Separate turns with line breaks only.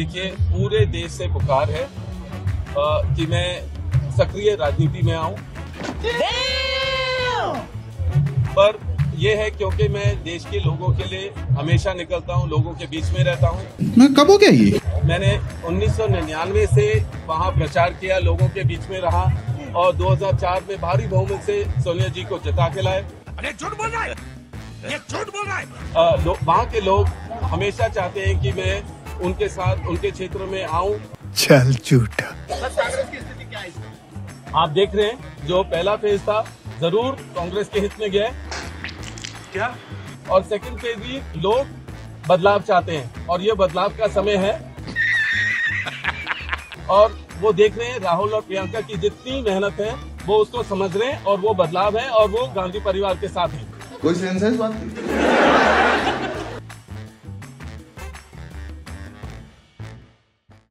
देखिए पूरे देश से पुकार है अ, कि मैं सक्रिय राजनीति में आऊँ। पर यह है क्योंकि मैं देश के लोगों के लिए हमेशा निकलता हूँ लोगों के बीच में रहता हूँ।
मैं कब हो गया ये?
मैंने 1999 से वहाँ प्रचार किया लोगों के बीच में रहा और 2004 में भारी बहुमत से सोनिया जी को जिता के लाए।
अरे झूठ बोल रहा है! ये झूठ बोल रहा है!
वहाँ के लोग हमेशा चाहते हैं कि मैं उनके साथ उनके क्षेत्र में आऊँ।
चल झूठा।
आप देख रहे हैं जो पहला फ़ेज़ था ज़रूर कांग्रेस के हित में गया है
क्या?
और सेकंड फ़ेज़ भी लोग बदलाव चाहते हैं और ये बदलाव का समय है। और वो देख रहे हैं राहुल और प्रियंका की जितनी मेहनत है वो उसको समझ रहे हैं और वो बदलाव है और वो गांधी परिवार के साथ है।
कोई सेंस है इस बात की?